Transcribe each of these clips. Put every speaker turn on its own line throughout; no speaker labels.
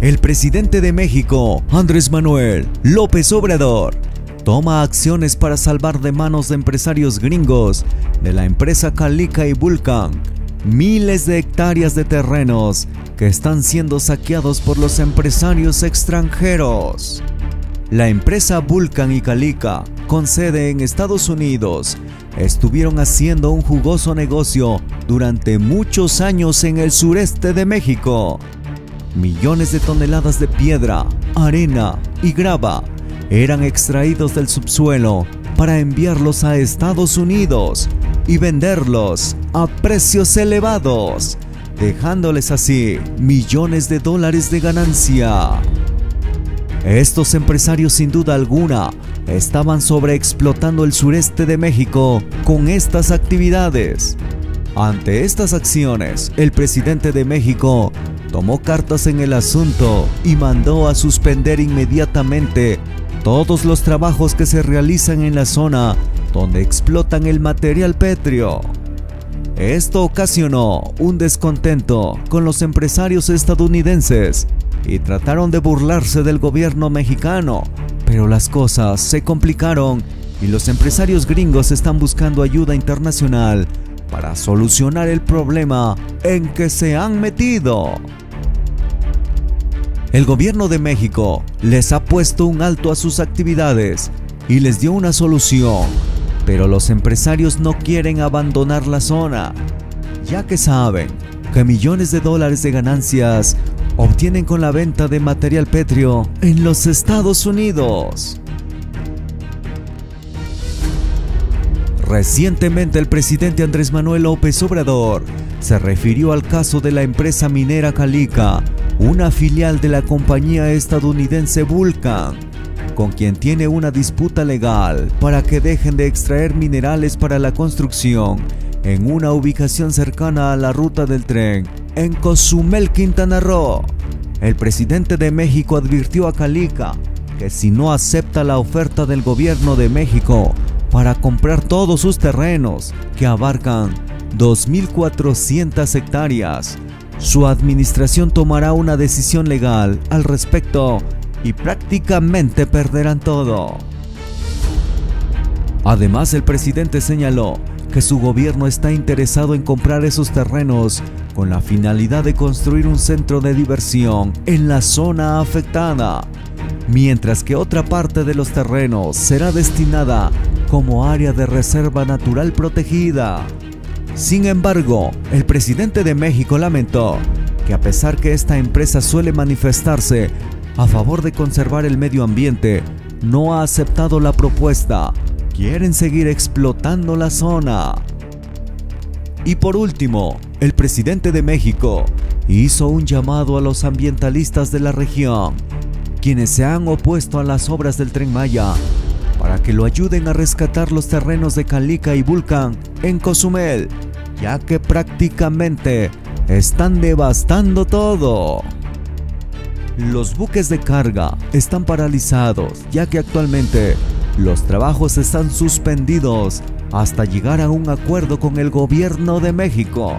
el presidente de México, Andrés Manuel López Obrador, toma acciones para salvar de manos de empresarios gringos de la empresa Calica y Vulcan miles de hectáreas de terrenos que están siendo saqueados por los empresarios extranjeros. La empresa Vulcan y Calica, con sede en Estados Unidos, estuvieron haciendo un jugoso negocio durante muchos años en el sureste de México. Millones de toneladas de piedra, arena y grava eran extraídos del subsuelo para enviarlos a Estados Unidos y venderlos a precios elevados, dejándoles así millones de dólares de ganancia. Estos empresarios sin duda alguna estaban sobreexplotando el sureste de México con estas actividades. Ante estas acciones, el presidente de México tomó cartas en el asunto y mandó a suspender inmediatamente todos los trabajos que se realizan en la zona donde explotan el material pétreo. Esto ocasionó un descontento con los empresarios estadounidenses y trataron de burlarse del gobierno mexicano, pero las cosas se complicaron y los empresarios gringos están buscando ayuda internacional para solucionar el problema en que se han metido. El gobierno de México les ha puesto un alto a sus actividades y les dio una solución, pero los empresarios no quieren abandonar la zona, ya que saben que millones de dólares de ganancias obtienen con la venta de material pétreo en los Estados Unidos. Recientemente el presidente Andrés Manuel López Obrador se refirió al caso de la empresa minera Calica, una filial de la compañía estadounidense Vulcan, con quien tiene una disputa legal para que dejen de extraer minerales para la construcción en una ubicación cercana a la ruta del tren en Cozumel, Quintana Roo. El presidente de México advirtió a Calica que si no acepta la oferta del gobierno de México para comprar todos sus terrenos, que abarcan 2.400 hectáreas, su administración tomará una decisión legal al respecto y prácticamente perderán todo. Además, el presidente señaló que su gobierno está interesado en comprar esos terrenos con la finalidad de construir un centro de diversión en la zona afectada, mientras que otra parte de los terrenos será destinada como área de reserva natural protegida. Sin embargo, el presidente de México lamentó que a pesar que esta empresa suele manifestarse a favor de conservar el medio ambiente, no ha aceptado la propuesta. Quieren seguir explotando la zona. Y por último, el presidente de México hizo un llamado a los ambientalistas de la región, quienes se han opuesto a las obras del tren Maya, para que lo ayuden a rescatar los terrenos de Calica y Vulcan en Cozumel ya que prácticamente están devastando todo. Los buques de carga están paralizados ya que actualmente los trabajos están suspendidos hasta llegar a un acuerdo con el gobierno de México.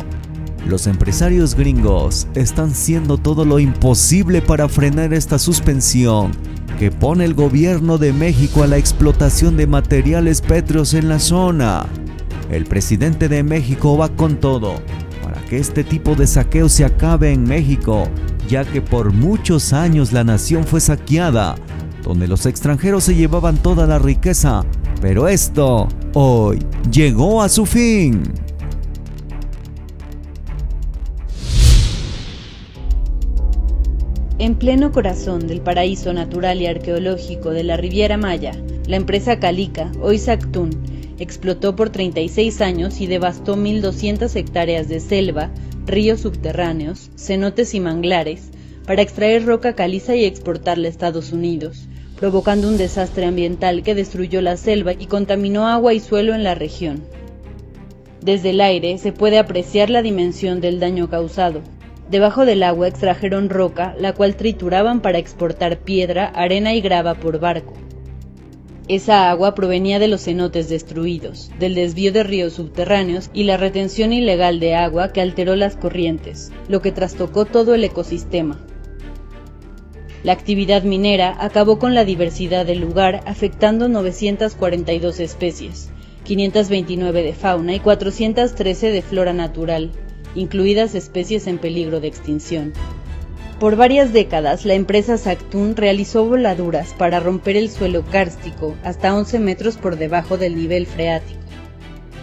Los empresarios gringos están haciendo todo lo imposible para frenar esta suspensión que pone el gobierno de México a la explotación de materiales pétreos en la zona. El presidente de México va con todo para que este tipo de saqueo se acabe en México, ya que por muchos años la nación fue saqueada, donde los extranjeros se llevaban toda la riqueza, pero esto hoy llegó a su fin.
En pleno corazón del paraíso natural y arqueológico de la Riviera Maya, la empresa Calica, hoy Sactún, explotó por 36 años y devastó 1.200 hectáreas de selva, ríos subterráneos, cenotes y manglares para extraer roca caliza y exportarla a Estados Unidos, provocando un desastre ambiental que destruyó la selva y contaminó agua y suelo en la región. Desde el aire se puede apreciar la dimensión del daño causado. Debajo del agua extrajeron roca, la cual trituraban para exportar piedra, arena y grava por barco. Esa agua provenía de los cenotes destruidos, del desvío de ríos subterráneos y la retención ilegal de agua que alteró las corrientes, lo que trastocó todo el ecosistema. La actividad minera acabó con la diversidad del lugar, afectando 942 especies, 529 de fauna y 413 de flora natural, incluidas especies en peligro de extinción. Por varias décadas, la empresa Sactún realizó voladuras para romper el suelo kárstico hasta 11 metros por debajo del nivel freático.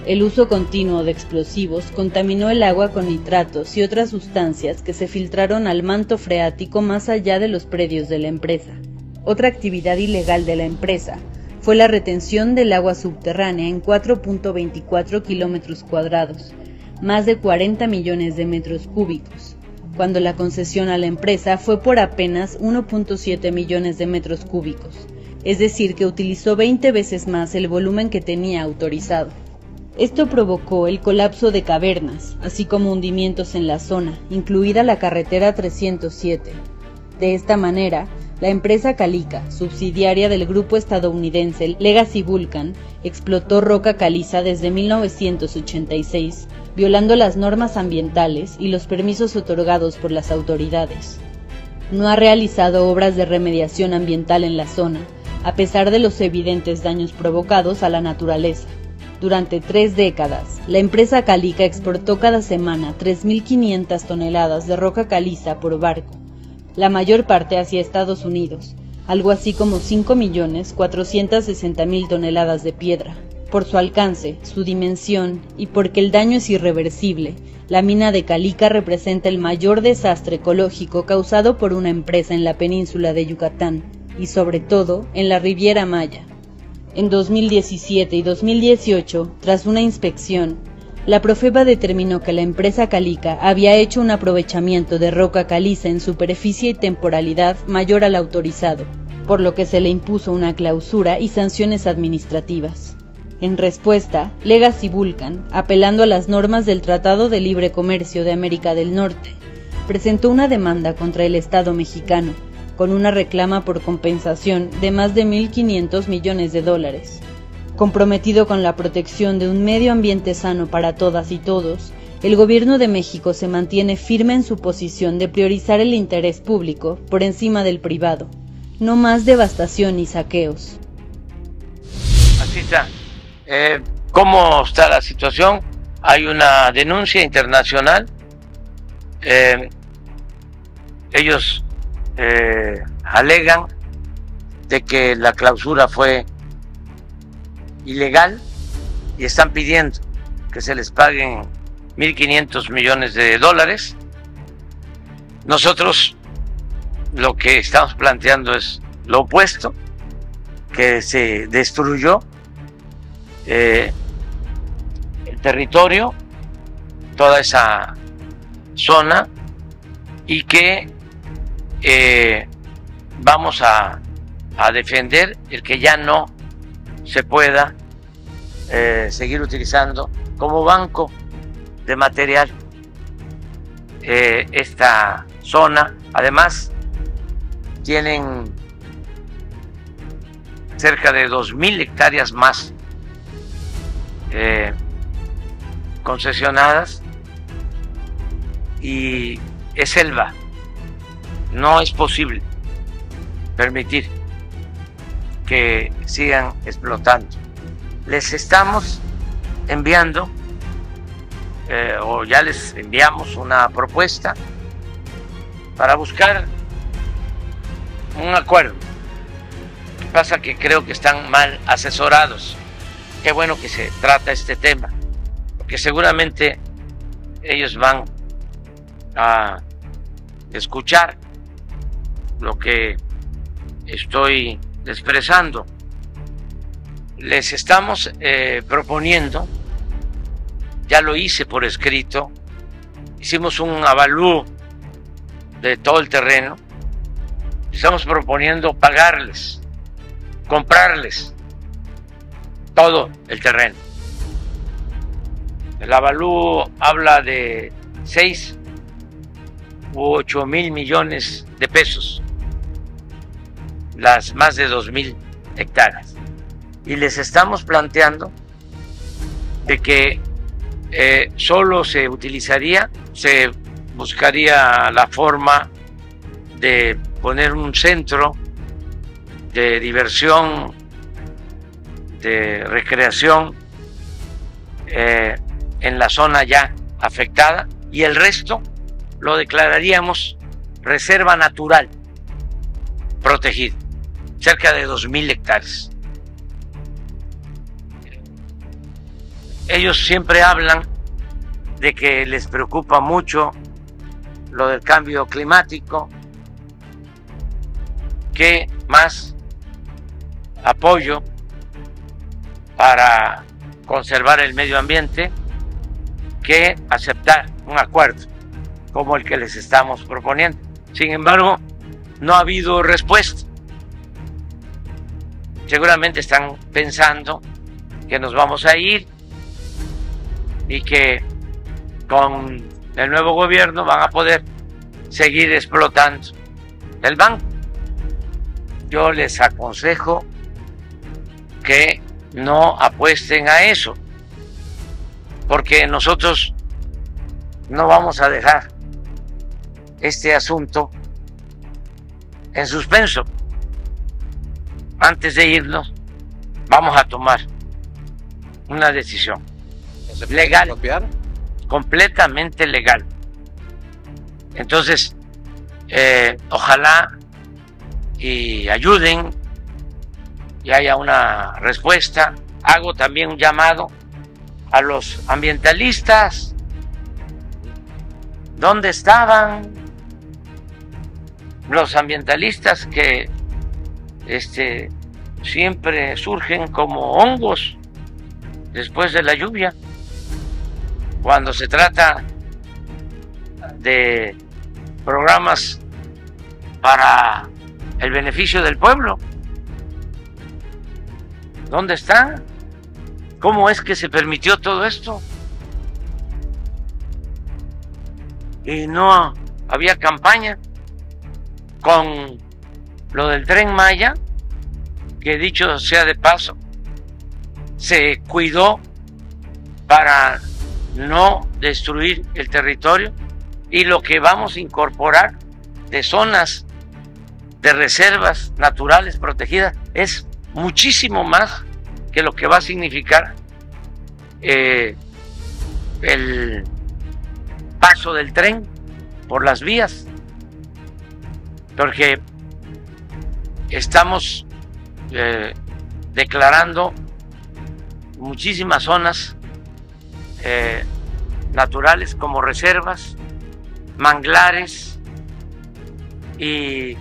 El uso continuo de explosivos contaminó el agua con nitratos y otras sustancias que se filtraron al manto freático más allá de los predios de la empresa. Otra actividad ilegal de la empresa fue la retención del agua subterránea en 4.24 kilómetros cuadrados, más de 40 millones de metros cúbicos, cuando la concesión a la empresa fue por apenas 1.7 millones de metros cúbicos, es decir, que utilizó 20 veces más el volumen que tenía autorizado. Esto provocó el colapso de cavernas, así como hundimientos en la zona, incluida la carretera 307. De esta manera, la empresa Calica, subsidiaria del grupo estadounidense Legacy Vulcan, explotó roca caliza desde 1986, violando las normas ambientales y los permisos otorgados por las autoridades. No ha realizado obras de remediación ambiental en la zona, a pesar de los evidentes daños provocados a la naturaleza. Durante tres décadas, la empresa Calica exportó cada semana 3.500 toneladas de roca caliza por barco, la mayor parte hacia Estados Unidos, algo así como 5.460.000 toneladas de piedra. Por su alcance, su dimensión y porque el daño es irreversible, la mina de Calica representa el mayor desastre ecológico causado por una empresa en la península de Yucatán y sobre todo en la Riviera Maya. En 2017 y 2018, tras una inspección, la Profeba determinó que la empresa Calica había hecho un aprovechamiento de roca caliza en superficie y temporalidad mayor al autorizado, por lo que se le impuso una clausura y sanciones administrativas. En respuesta, Legacy Vulcan, apelando a las normas del Tratado de Libre Comercio de América del Norte, presentó una demanda contra el Estado mexicano con una reclama por compensación de más de 1.500 millones de dólares. Comprometido con la protección de un medio ambiente sano para todas y todos, el Gobierno de México se mantiene firme en su posición de priorizar el interés público por encima del privado. No más devastación y saqueos.
Así está. Eh, ¿Cómo está la situación? Hay una denuncia internacional. Eh, ellos eh, alegan de que la clausura fue ilegal y están pidiendo que se les paguen 1.500 millones de dólares. Nosotros lo que estamos planteando es lo opuesto, que se destruyó eh, el territorio, toda esa zona y que eh, vamos a, defender el que ya no se pueda eh, seguir utilizando como banco de material esta zona. Además, tienen cerca de 2.000 hectáreas más concesionadas y es selva no es posible permitir que sigan explotando. Les estamos enviando, eh, o ya les enviamos una propuesta para buscar un acuerdo. Pasa que creo que están mal asesorados. Qué bueno que se trata este tema, porque seguramente ellos van a escuchar lo que estoy expresando. Les estamos eh, proponiendo, ya lo hice por escrito, hicimos un avalúo de todo el terreno, estamos proponiendo pagarles, comprarles todo el terreno. El avalúo habla de 6 u 8 mil millones de pesos las más de dos mil hectáreas. Y les estamos planteando de que eh, solo se utilizaría, se buscaría la forma de poner un centro de diversión, de recreación eh, en la zona ya afectada y el resto lo declararíamos reserva natural protegida, cerca de 2.000 hectáreas. Ellos siempre hablan de que les preocupa mucho lo del cambio climático, que más apoyo para conservar el medio ambiente que aceptar un acuerdo como el que les estamos proponiendo. Sin embargo, no ha habido respuesta. Seguramente están pensando que nos vamos a ir y que con el nuevo gobierno van a poder seguir explotando el banco. Yo les aconsejo que no apuesten a eso, porque nosotros no vamos a dejar este asunto en suspenso. Antes de irnos, vamos a tomar una decisión legal, completamente legal. Entonces, eh, ojalá y ayuden y haya una respuesta. Hago también un llamado a los ambientalistas. ¿Dónde estaban los ambientalistas que este, siempre surgen como hongos después de la lluvia? Cuando se trata de programas para el beneficio del pueblo. ¿Dónde está? ¿Cómo es que se permitió todo esto? Y no había campaña con lo del tren Maya, que dicho sea de paso, se cuidó para no destruir el territorio y lo que vamos a incorporar de zonas de reservas naturales protegidas es muchísimo más que lo que va a significar eh, el paso del tren por las vías, porque estamos eh, declarando muchísimas zonas eh, naturales como reservas, manglares y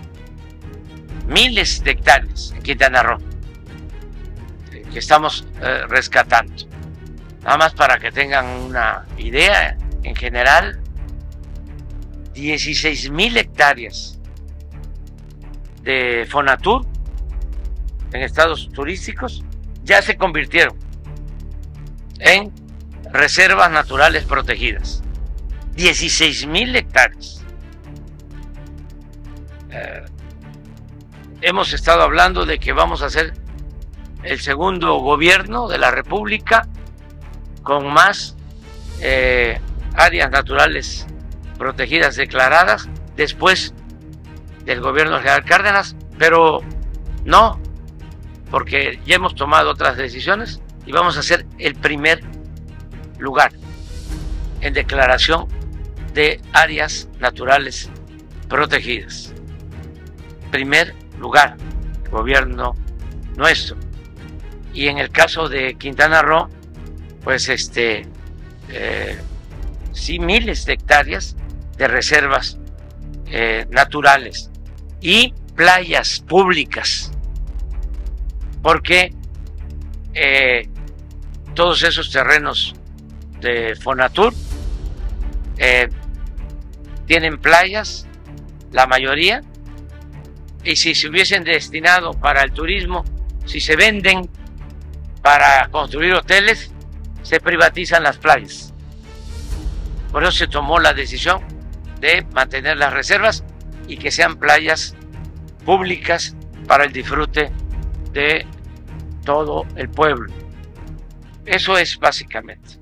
miles de hectáreas en Quintana Roo estamos eh, rescatando. Nada más para que tengan una idea, en general, 16 mil hectáreas de Fonatur en estados turísticos ya se convirtieron en reservas naturales protegidas. 16 mil hectáreas. Eh, hemos estado hablando de que vamos a ser el segundo gobierno de la República con más eh, áreas naturales protegidas declaradas después del gobierno General Cárdenas, pero no, porque ya hemos tomado otras decisiones y vamos a ser el primer lugar en declaración de áreas naturales protegidas. Primer lugar, gobierno nuestro. Y en el caso de Quintana Roo, pues este, eh, sí, miles de hectáreas de reservas eh, naturales y playas públicas, porque eh, todos esos terrenos de Fonatur tienen playas, la mayoría, y si se hubiesen destinado para el turismo, si se venden para construir hoteles, se privatizan las playas. Por eso se tomó la decisión de mantener las reservas y que sean playas públicas para el disfrute de todo el pueblo. Eso es básicamente.